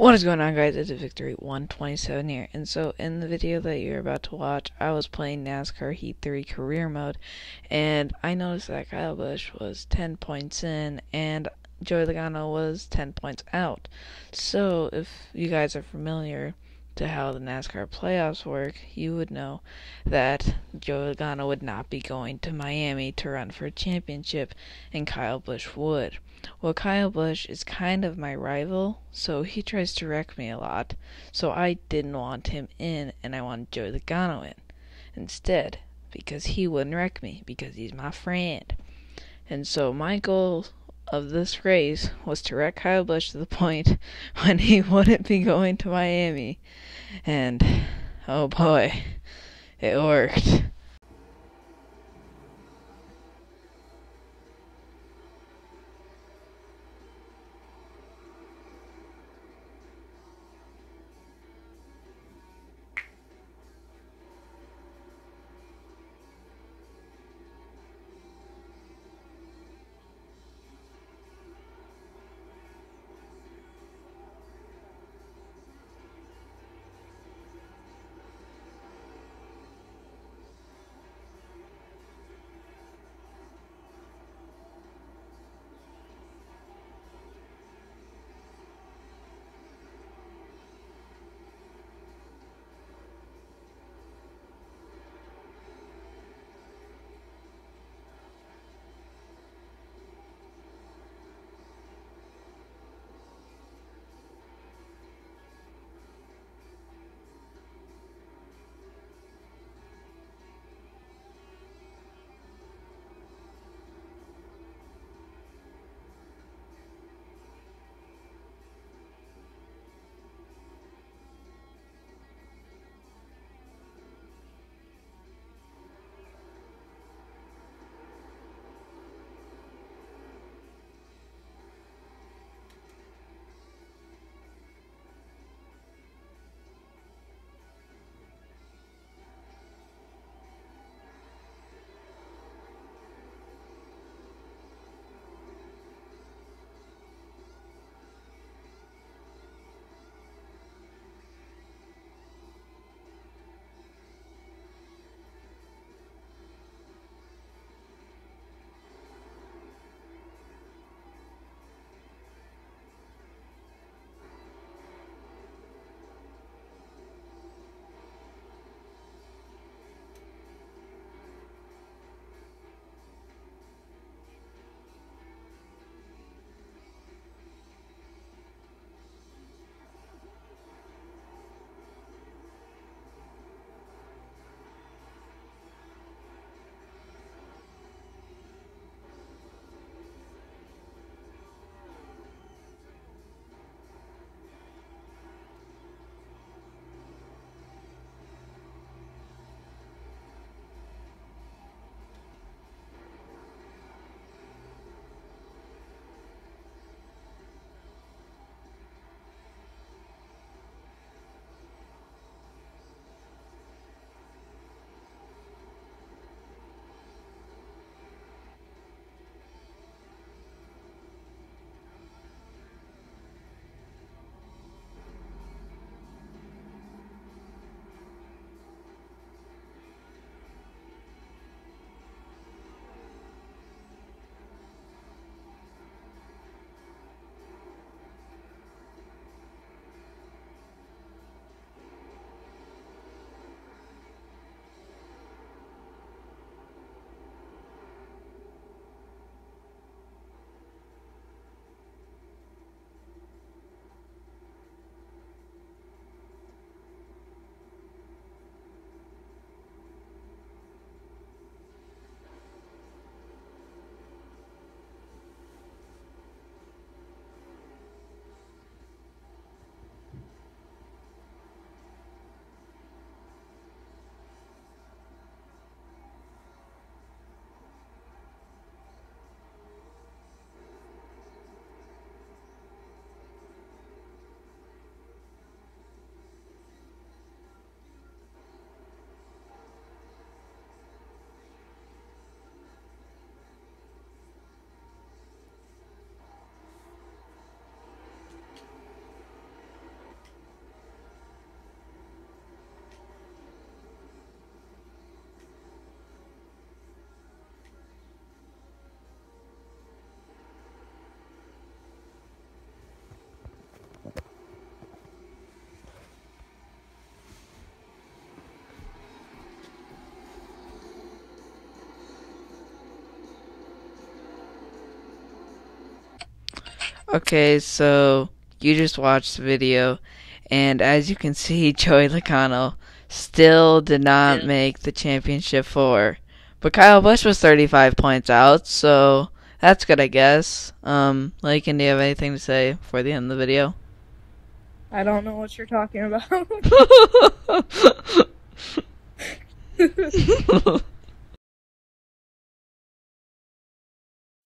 What is going on guys, it's Victory 127 here, and so in the video that you're about to watch, I was playing NASCAR Heat 3 Career Mode, and I noticed that Kyle Busch was 10 points in, and Joey Logano was 10 points out. So, if you guys are familiar to how the NASCAR playoffs work, you would know that Joe Logano would not be going to Miami to run for a championship, and Kyle Busch would. Well, Kyle Busch is kind of my rival, so he tries to wreck me a lot. So I didn't want him in, and I wanted Joe Logano in instead, because he wouldn't wreck me, because he's my friend. And so my goal of this race was to wreck Kyle Busch to the point when he wouldn't be going to Miami. And oh boy, it worked. Okay, so you just watched the video, and as you can see, Joey Logano still did not make the championship four. But Kyle Busch was 35 points out, so that's good, I guess. Um, Lakin, do you have anything to say before the end of the video? I don't know what you're talking about.